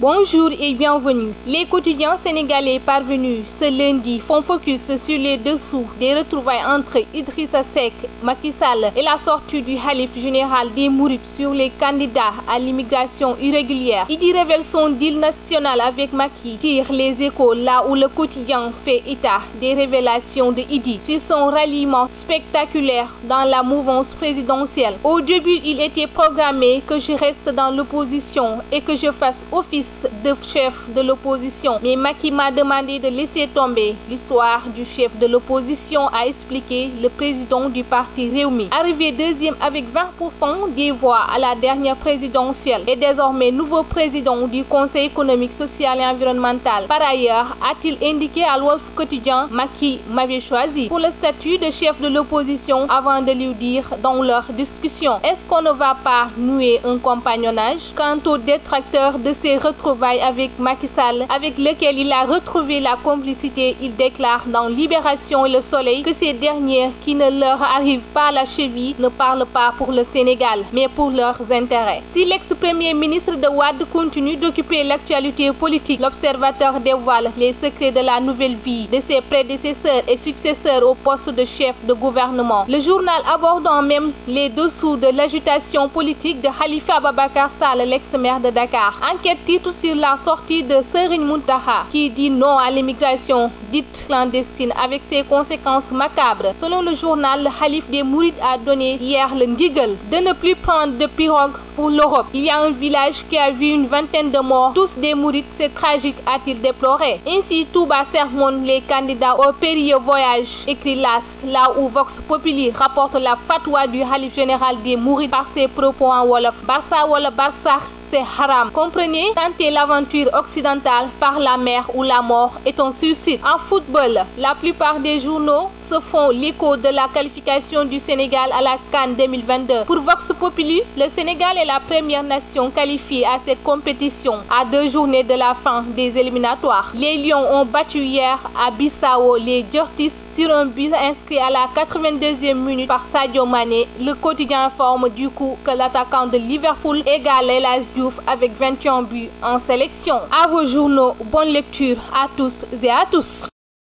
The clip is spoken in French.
Bonjour et bienvenue. Les quotidiens sénégalais parvenus ce lundi font focus sur les dessous des retrouvailles entre Idrissa Seck, Macky Sall et la sortie du Khalif général des Mourides sur les candidats à l'immigration irrégulière. Idi révèle son deal national avec Macky, tire les échos là où le quotidien fait état des révélations de Idi sur son ralliement spectaculaire dans la mouvance présidentielle. Au début, il était programmé que je reste dans l'opposition et que je fasse office de chef de l'opposition. Mais Macky m'a demandé de laisser tomber l'histoire du chef de l'opposition, a expliqué le président du parti Réumi. Arrivé deuxième avec 20% des voix à la dernière présidentielle et désormais nouveau président du Conseil économique, social et environnemental. Par ailleurs, a-t-il indiqué à Wolf Quotidien, Macky m'avait choisi pour le statut de chef de l'opposition avant de lui dire dans leur discussion, est-ce qu'on ne va pas nouer un compagnonnage? Quant aux détracteurs de ces retrouvailles avec Macky Sall, avec lequel il a retrouvé la complicité, il déclare dans Libération et Le Soleil que ces derniers qui ne leur arrivent pas à la cheville ne parlent pas pour le Sénégal, mais pour leurs intérêts. Si l'ex-premier ministre de Ouad continue d'occuper l'actualité politique, l'observateur dévoile les secrets de la nouvelle vie de ses prédécesseurs et successeurs au poste de chef de gouvernement. Le journal abordant même les dessous de l'agitation politique de Khalifa Babakar Sall, l'ex-maire de Dakar. Enquête titre sur la sortie de Serigne Muntaha qui dit non à l'immigration dite clandestine avec ses conséquences macabres. Selon le journal, le Khalif des Mourides a donné hier le ndigal de ne plus prendre de pirogue l'Europe. Il y a un village qui a vu une vingtaine de morts, tous des Mourides, c'est tragique, a-t-il déploré. Ainsi, Touba sermonne les candidats au périlleux voyage, écrit l'AS, là où Vox Populi rapporte la fatwa du Khalif général des Mourides par ses propos en Wolof. Barça wala Barça c'est haram. Comprenez, tenter l'aventure occidentale par la mer ou la mort est un suicide. En football, la plupart des journaux se font l'écho de la qualification du Sénégal à la Cannes 2022. Pour Vox Populi, le Sénégal est la première nation qualifiée à cette compétition à deux journées de la fin des éliminatoires. Les Lions ont battu hier à Bissau les Djortis sur un but inscrit à la 82e minute par Sadio Mané. Le quotidien informe du coup que l'attaquant de Liverpool égale l'âge avec 21 buts en sélection. À vos journaux, bonne lecture à tous et à tous.